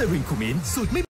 สเตอรินคูมินสูตรไม่